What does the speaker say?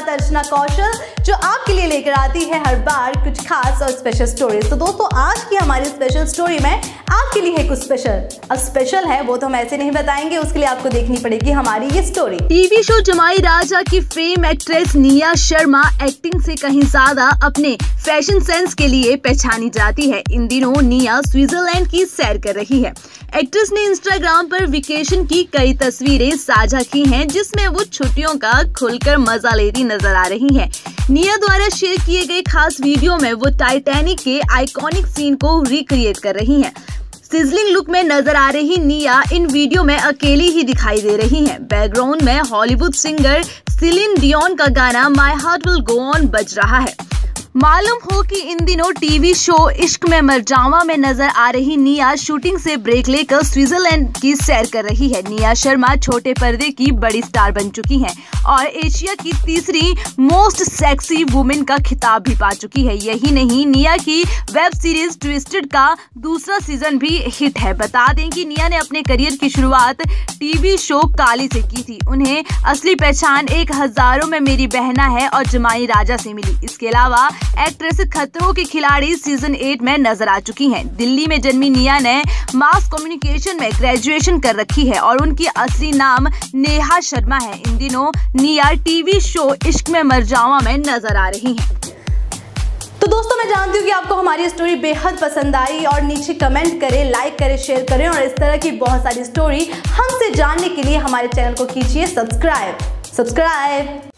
साथ अर्चना कौशल, जो आपके लिए लेकर आती है हर बार कुछ खास और स्पेशल स्टोरी तो दोस्तों, आज की हमारी स्पेशल स्टोरी में आपके लिए है कुछ स्पेशल अब स्पेशल है, वो तो हम ऐसे नहीं बताएँगे, उसके लिए आपको देखनी पड़ेगी हमारी ये स्टोरी टीवी शो जमाई राजा की fame actress Nia Sharma acting से कहीं ज़्यादा अपने फ़ैशन सेंस के लिए पहचानी जाती है। इन दिनों निया स्विट्जरलैंड की सैर कर रही है। एक्ट्रेस ने इंस्टाग्राम पर वेकेशन की कई तस्वीरें साझा की हैं, जिसमें वो छुट्टियों का खुलकर मज़ा लेती नज़र आ रही हैं। निया द्वारा शेयर किए गए खास वीडियो में वो टाइटैनिक के आइकॉनिक सीन को रिक्रिएट कर रही हैं। सिजलिंग लुक में नज़र आ रही निया इन वीडियो में अकेली ही दिखाई दे रही हैं। बैकग्राउंड में हॉलीवुड सिंगर सिलिन डियोन का गाना my heart will go on बज रहा है मालूम हो कि इन दिनों टीवी शो इश्क में मरजावा में नज़र आ रही निया शूटिंग से ब्रेक लेकर स्विट्जरलैंड की सैर कर रही है। निया शर्मा छोटे पर्दे की बड़ी स्टार बन चुकी हैं और एशिया की तीसरी मोस्ट सेक्सी वुमेन का खिताब भी पा चुकी है। यही नहीं, निया की वेब सीरीज़ ट्विस्टेड का दूसरा सीज़न भी हिट है। बता दें कि निया ने अपने करियर की शुरुआत टीवी शो काली से की थी। उन्हें असली पहचान एक हज़ारों में मेरी बहना है और जमाई राजा से मिली। इसके अलावा एक्ट्रेस खतरों के खिलाड़ी सीज़न एट में नज़र आ चुकी हैं। दिल्ली में जन्मी निया ने मास कम्युनिकेशन में ग्रेजुएशन कर रखी है और उनकी असली नाम नेहा शर्मा है। इन दिनों निया टीवी शो इश्क में मरजावा में नज़र आ रही है। तो दोस्तों, मैं जानती हूँ कि आपको हमारी स्टोरी बेहद पसंद आई और नीचे कमेंट करें लाइक करें शेयर करें और इस तरह की बहुत सारी स्टोरी हमसे जानने के लिए हमारे चैनल को कीजिए सब्सक्राइब सब्सक्राइब